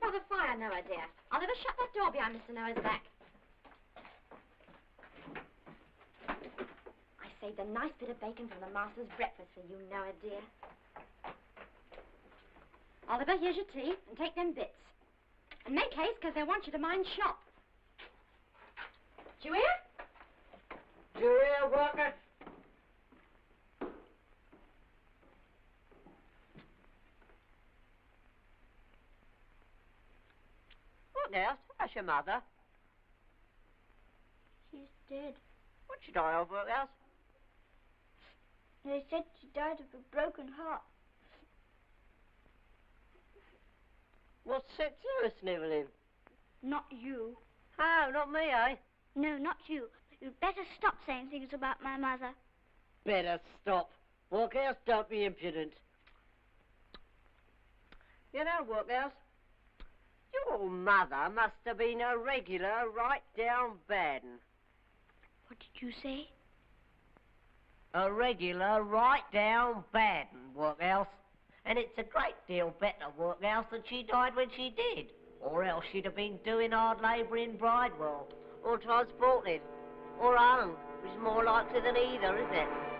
by the fire, Noah, dear. I'll never shut that door behind Mr. Noah's back. I saved a nice bit of bacon from the master's breakfast for you, Noah, dear. Oliver, here's your tea, and take them bits. And make haste, because they want you to mind shop. Do you hear? Do you hear, worker? What now? That's your mother. She's dead. What she die of, workhouse? They said she died of a broken heart. What's set to us, Evelyn? Not you. Oh, not me, eh? No, not you. You'd better stop saying things about my mother. Better stop. Workhouse, don't be impudent. You know, Workhouse, your mother must have been a regular right down bad 'un. What did you say? A regular right down bad 'un, Workhouse. And it's a great deal better, Workhouse, than she died when she did. Or else she'd have been doing hard labour in Bridewell. Or transported. Or hung. Which is more likely than either, isn't it?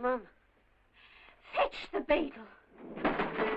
Mum? Fetch the beetle.